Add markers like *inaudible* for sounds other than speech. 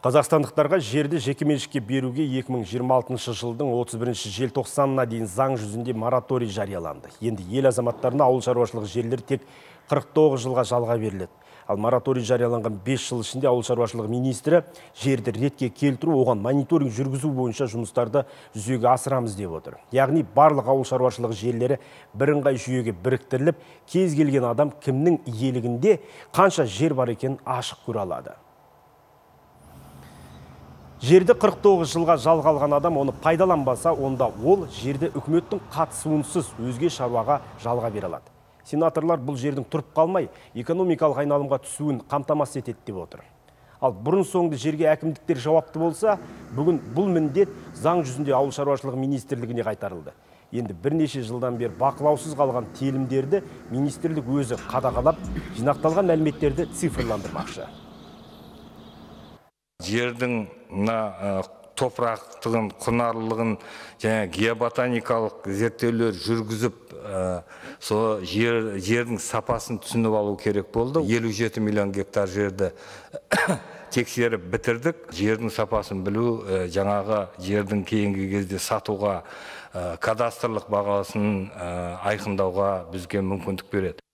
Қазақстандықтарға жерді жекеменшікке беруге 2026 жылдың 31 желтоқсанына дейін заң жүзінде мораторий жарияланды. Енді ел азаматтарына ауыл шаруашылығы жерлері тек 49 жылға жалға беріледі. Ал мораторий жарияланған 5 жыл ішінде ауыл шаруашылығы министрі жерді ретке келтіру, оған мониторинг жүргізу бойынша жұмыстарды жүзеге асырамыз деп отыр. Яғни барлық ауыл шаруашылығы жерлері бірыңғай жүйеге біріктіріліп, кез келген адам кімнің иелігінде қанша жер бар екенін ашық көре алады. Жерді 49 жылға жалға алған адам оны пайдаланбаса, онда ол жерді үкіметтің қатысуынсыз өзге шаруаға жалға бере алады. Сенаторлар бұл жердің тұрып қалмай, экономикалық айналымға түсуін қамтамасыз етеді деп отыр. Ал бұрын соңды жерге әкімдіктер жауапты болса, бүгін бұл міндет заң жүзінде ауыл шаруашылығы министрлігіне қайтарылды. Енді бірнеше жылдан бері бақылаусыз қалған телімдерді министрлік өзі қадағалап, жинақталған мәліметтерді цифрландырмақшы жердің мына топырақтығын құнарлылығын және геоботаникалық зерттеулер жүргізіп сол жер, жердің сапасын түсініп алу керек болды. 57 миллион гектар жерді *coughs* тексеріп бітірдік. Жердің сапасын білу жаңағы жердің кейінгі кезде сатуға кадастрлық бағасын айқындауға бізге мүмкіндік береді.